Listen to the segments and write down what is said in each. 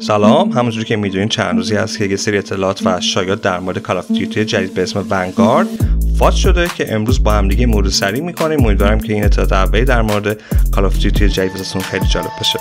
سلام همونجوری که می‌دونین چند روزی هست که یه سری اطلاعات و شایعات در مورد Call of Duty جدید به اسم Vanguard فاش شده که امروز با هم دیگه مرور سریع می‌کنیم. امیدوارم که این اطلاعات اولی در مورد Call of Duty جدید خیلی جالب بشه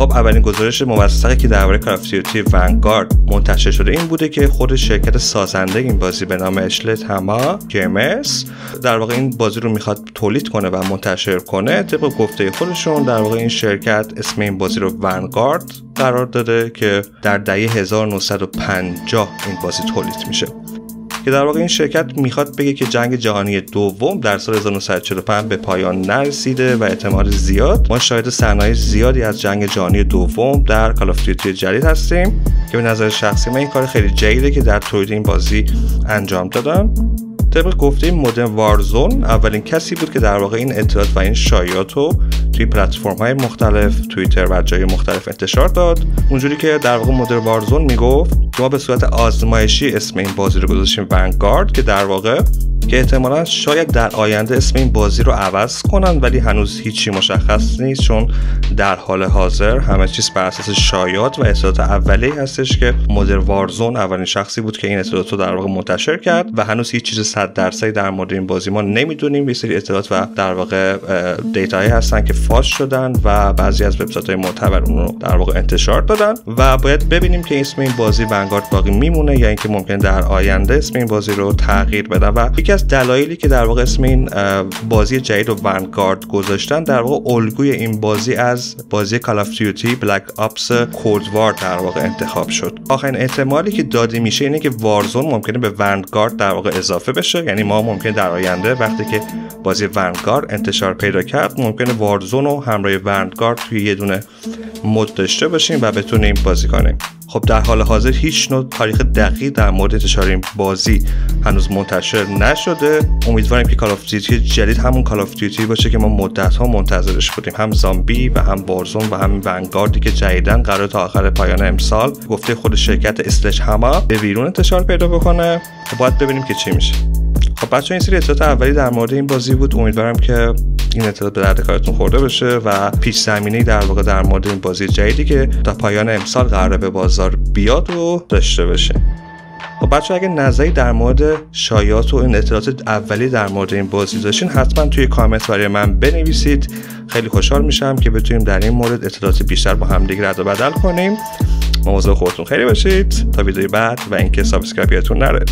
خب اولین گزارش موثقی که درباره Duty Vanguard منتشر شده این بوده که خود شرکت سازنده این بازی به نام Sledgehammer Games در واقع این بازی رو می‌خواد تولید کنه و منتشر کنه. طبق گفته خودشون در واقع این شرکت اسم این بازی رو ونگارد قرار داده که در دهه 1950 این بازی تولید میشه. که در واقع این شرکت می‌خواد بگه که جنگ جهانی دوم در سال 1945 به پایان نرسیده و احتمال زیاد. ما شاهد صحنه‌های زیادی از جنگ جهانی دوم در کال آف دیوتی جدید هستیم که به نظر شخصی من این کار خیلی جیده که در تولید این بازی انجام دادن طبق گفته مدرن وارزون اولین کسی بود که در واقع این اطلاعات و این شایعات رو توی پلتفرم های مختلف توییتر و جای مختلف انتشار داد. اونجوری که در واقع مدر وارزون می‌گفت ما به صورت آزمایشی اسم این بازی رو گذاشتیم ونگارد که در واقع که احتمالا شاید در آینده اسم این بازی رو عوض کنن ولی هنوز هیچی مشخص نیست چون در حال حاضر همه چیز بر اساس شایعات و اطلاعات اولیه هستش که مدر وارزون اولین شخصی بود که این اطلاعات رو در واقع منتشر کرد و هنوز هیچ چیز 100 درصدی در مورد این بازی ما نمی‌دونیم. یه سری اطلاعات و در واقع data هایی هستن که فاش شدن و بعضی از وبسایت های معتبر اون رو در واقع انتشار دادن و باید ببینیم که اسم این بازی Vanguard باقی میمونه یا اینکه ممکن در آینده اسم این بازی رو تغییر بدن و یکی از دلایلی که در واقع اسم این بازی جدید رو Vanguard گذاشتن در واقع الگوی این بازی از بازی Call of Duty Black Ops Cold War در واقع انتخاب شد. آخرین احتمالی که داده میشه اینه که Warzone ممکنه به Vanguard در واقع اضافه بشه. یعنی ما ممکن در آینده وقتی که بازی Vanguard انتشار پیدا کرد ممکنه Warzone رو همراه Vanguard توی یه دونه mode داشته باشیم و بتونیم بازی کنیم. خب در حال حاضر هیچ نوع تاریخ دقیق در مورد انتشار این بازی هنوز منتشر نشده. امیدواریم که Call of Duty جدید همون Call of Duty باشه که ما مدت ها منتظرش بودیم. هم زامبی و هم Warzone و هم Vanguard ی که جدیدا قرار تا آخر پایان امسال گفته خود شرکت Sledgehammer به بیرون انتشار پیدا بکنه. خب باید ببینیم که چی میشه. خب بچه این سری اطلاعات اولی در مورد این بازی بود. امیدوارم که این اطلاعات به درد کارتون خورده بشه و پیش زمینه در واقع در مورد این بازی جدیدی که تا پایان امسال قراره به بازار بیاد و داشته باشه. خب بچه اگه نظری در مورد شایعات و این اطلاعات اولی در مورد این بازی داشتین حتما توی کامنت برای من بنویسید. خیلی خوشحال میشم که بتونیم در این مورد اطلاعات بیشتر با همدیگه رد و بدل کنیم. مواظب خودتون خیلی باشید. تا ویدیوی بعد و اینکه subscribe یادتون نره.